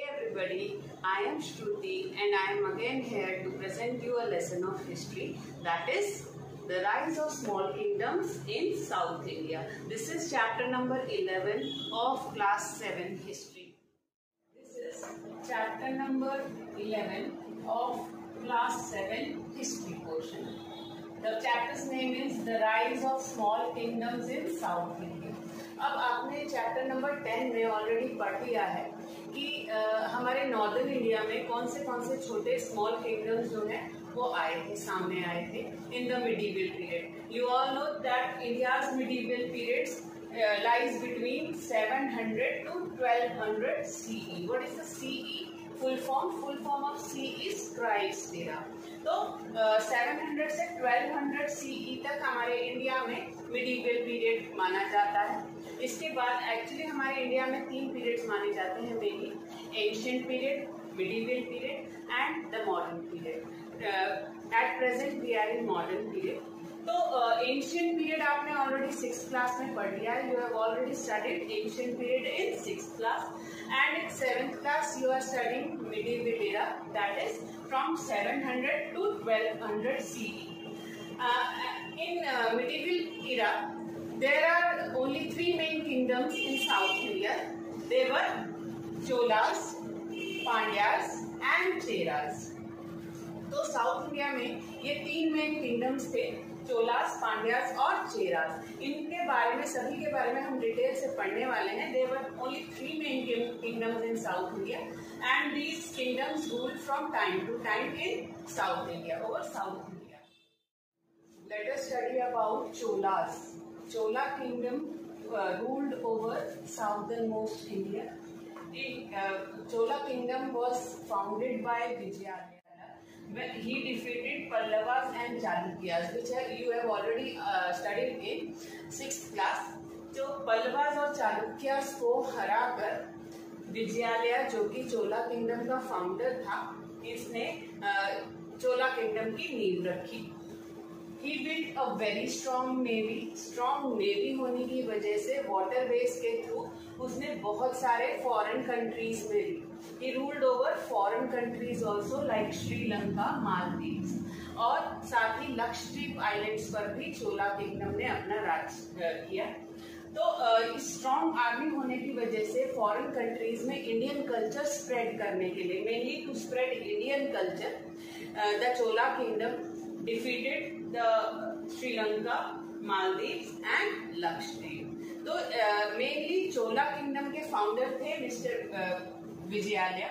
everybody, I am Shruti and I am again here to present you a lesson of history that is the rise of small kingdoms in South India. This is chapter number 11 of class 7 history. This is chapter number 11 of class 7 history portion. The chapter's name is the rise of small kingdoms in South India. अब आपने chapter number ten में already पढ़ लिया है कि आ, हमारे northern India में कौन से कौन से छोटे स्मॉल किंगडम्स जो हैं वो आए थे सामने आए थे in the medieval period you all know that India's medieval periods lies between 700 to 1200 CE. What is the CE? Full form full form of C is Christ era तो सेवन uh, हंड्रेड से twelve hundred CE तक हमारे India में medieval period माना जाता है। इसके बाद एक्चुअली हमारे इंडिया में तीन पीरियड्स माने जाते हैं mainly ancient period medieval period and the modern period at present we are in modern period तो एंशियंट uh, पीरियड आपने ऑलरेडी सिक्स क्लास में पढ़ लिया है you have already studied ancient period in six class and in seventh class you are studying medieval era that is from 700 to 1200 CE. Uh, in uh, medieval era, there are only three main kingdoms in South India. They were Cholas, Pandyas and Cheras. तो south India में ये तीन main kingdoms थे, चोलास, पांड्यास और चेरास। इनके बारे में, सभी के बारे में हम डिटेल से पढ़ने वाले हैं। There were only three main kingdoms in south India and these kingdoms rule from time to time in south India over south India let us study about Cholas Chola kingdom ruled over southern most India Chola kingdom was founded by Vijayalaya when he defeated Pallavas and Chalukyas, which are, you have already uh, studied in sixth class. तो पल्लवास और चालुक्यास को हराकर विजयालय जो कि चोला kingdom का founder था। इसने चोला kingdom की नींव रखी। He built a very strong navy strong navy होने की वजह से वाटर वेज के थ्रू उसने बहुत सारे फॉरेन कंट्रीज़ में भी He ruled over foreign countries also like Sri Lanka, और साथ ही लक्षद्वीप आइलैंड्स पर भी चोला किंगडम ने अपना राज किया। तो स्ट्रॉन्ग आर्मी होने की वजह से फॉरेन कंट्रीज़ में इंडियन कल्चर स्प्रेड करने के लिए mainly to spread Indian culture the Chola kingdom defeated the Sri Lanka Maldives and Lakshadweep तो मेनली चोला किंगडम के फाउंडर थे mister Vijayalaya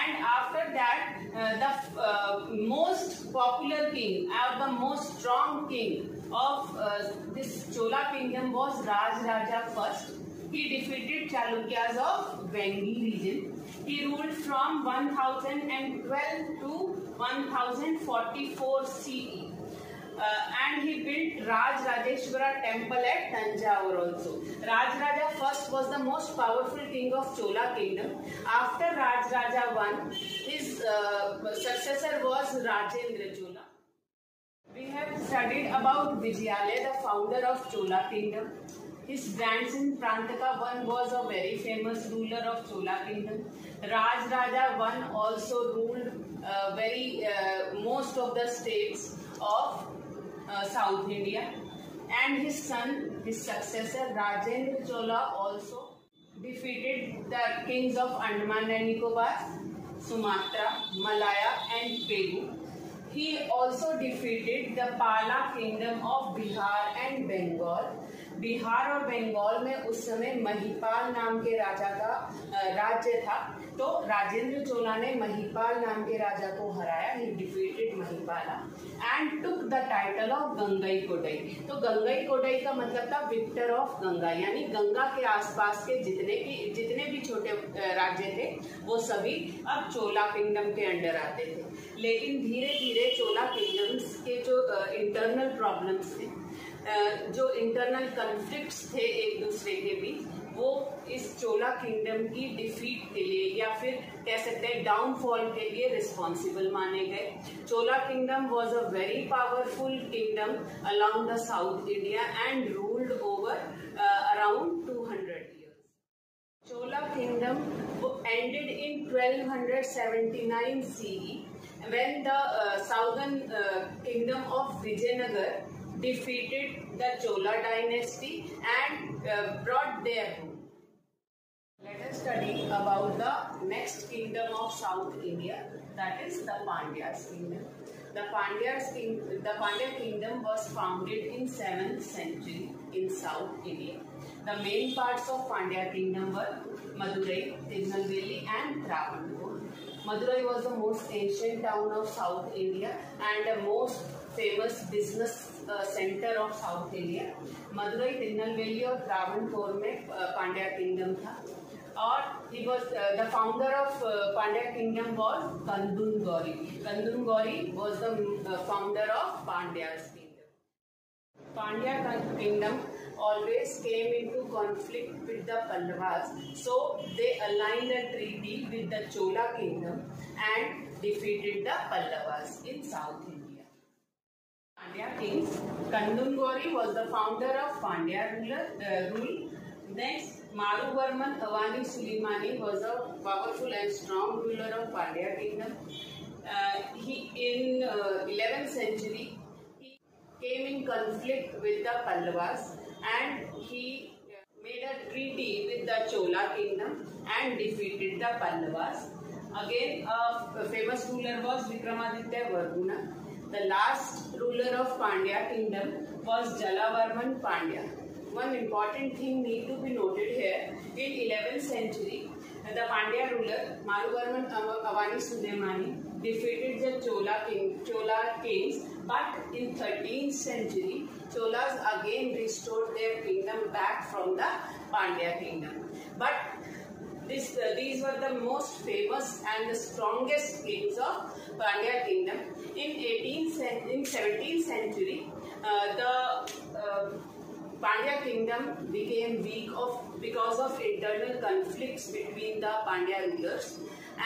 And after that, uh, the uh, most popular king or the most strong king of uh, this Chola kingdom was Raj Raja first. He defeated Chalukyas of Vengi region. He ruled from 1012 to 1044 CE uh, and he built Raj Rajeshwara temple at Tanjavur also. Raj Raja first was the most powerful king of Chola kingdom. After Raj Raja won, his uh, successor was Rajendra Chola. We have studied about Vijayalaya, the founder of Chola kingdom. His grandson Prantaka I was a very famous ruler of Chola kingdom. Raj Raja I also ruled uh, very uh, most of the states of uh, South India. And his son, his successor Rajendra Chola also defeated the kings of Andaman and Nicobar, Sumatra, Malaya and Peru. He also defeated the Pala kingdom of Bihar and Bengal. Bihar और बंगाल में उस समय महिपाल नाम के राजा का राज्य था। तो राजेंद्र चोला ने महिपाल नाम के राजा को हराया he defeated Mahipala and took the title of Gangai Kodai. तो गंगई कोडई का मतलब था विक्टर ऑफ़ गंगा, यानी गंगा के आसपास के जितने भी जितने भी छोटे राज्य थे, वो सभी अब चोला किंगडम के अंडर आते थे। लेकिन धीरे धीरे चोला किंगडम्स के जो इंटरनल प्रॉब्लम्स थे जो इंटरनल कन्फ्लिक्ट्स थे एक दूसरे के बीच वो इस चोला किंगडम की डिफीट के लिए या फिर कह सकते हैं डाउनफॉल के लिए रिस्पॉन्सिबल माने गए। Chola kingdom was a very powerful kingdom along the south India and ruled over around 200 Chola kingdom kingdom ended in 1279 CE when the uh, kingdom of Vijayanagar defeated the Chola dynasty and uh, brought their rule. Let us study about the next kingdom of South India, that is the Pandyas kingdom. The Pandyas king, the Pandya kingdom was founded in 7th century in South India. The main parts of Pandya kingdom were Madurai, Tirunelveli and Travancore. Madurai was the most ancient town of South India and the most famous business centre of south India Madurai Madurai Tirunelveli और त्रावण में Pandya kingdom था। और he was the founder of Pandya kingdom was Kandun Gauri Kandun Gauri was the founder of Pandya Pandya kingdom always came into conflict with the Pallavas so they align the treaty with the Chola kingdom and defeated the Pallavas in south Pandya kings. Kandun Gauri was the founder of Pandya ruler, uh, rule. Next, Maruvarman Avani Sulimani was a powerful and strong ruler of Pandya kingdom. Uh, he in uh, 11th century he came in conflict with the Pallavas and he made a treaty with the Chola kingdom and defeated the Pallavas. Again, a famous ruler was Vikramaditya Varguna. The last ruler of Pandya kingdom was Jalavarman Pandya. One important thing need to be noted here. In 11th century, the Pandya ruler Maruvarman uh, Avani Sudemani defeated the Chola king, Chola kings. But in 13th century, Cholas again restored their kingdom back from the Pandya kingdom. But this, uh, these were the most famous and the strongest kings of Pandya kingdom. In 18th, in 17th century, uh, the uh, Pandya kingdom became weak of because of internal conflicts between the Pandya rulers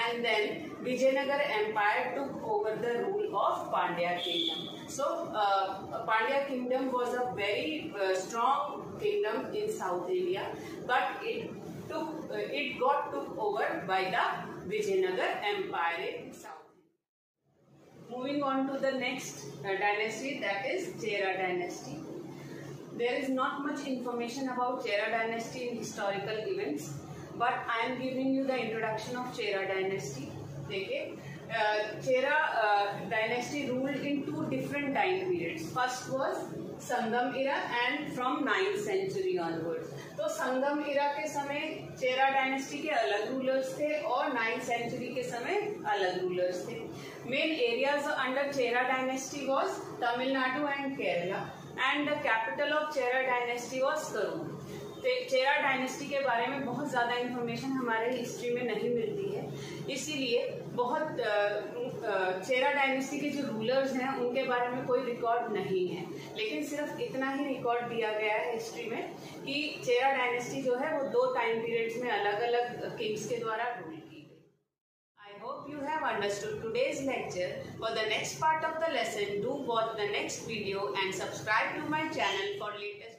and then Vijayanagar empire took over the rule of Pandya kingdom. So uh, Pandya kingdom was a very uh, strong kingdom in South India but it took uh, it got took over by the Vijayanagar empire in South. Moving on to the next uh, dynasty that is Chera dynasty. There is not much information about Chera dynasty in historical events, but I am giving you the introduction of Chera dynasty. Okay. Uh, Chera uh, dynasty ruled in two different time periods. First was Sangam era and from 9th century onwards. तो संगम इरा के समय चेरा dynasty के अलग rulers थे और ninth century के समय अलग रूलर्स थे. Main areas under Chera dynasty was Tamil Nadu and Kerala and the capital of Chera dynasty was Karur Chera dynasty के बारे में बहुत ज़्यादा इन्फॉर्मेशन हमारे हिस्ट्री में नहीं मिलती है. इसीलिए बहुत चेरा डायनेस्टी के जो रूलर्स हैं, उनके बारे में कोई रिकॉर्ड नहीं है। लेकिन सिर्फ़ इतना ही रिकॉर्ड दिया गया है हिस्ट्री में कि चेरा डायनेस्टी जो है, वो दो टाइम पीरियड्स में अलग अलग किंग्स के द्वारा रूल की गई। I hope you have understood today's lecture for the next part of the lesson do watch the next video and subscribe to my channel for latest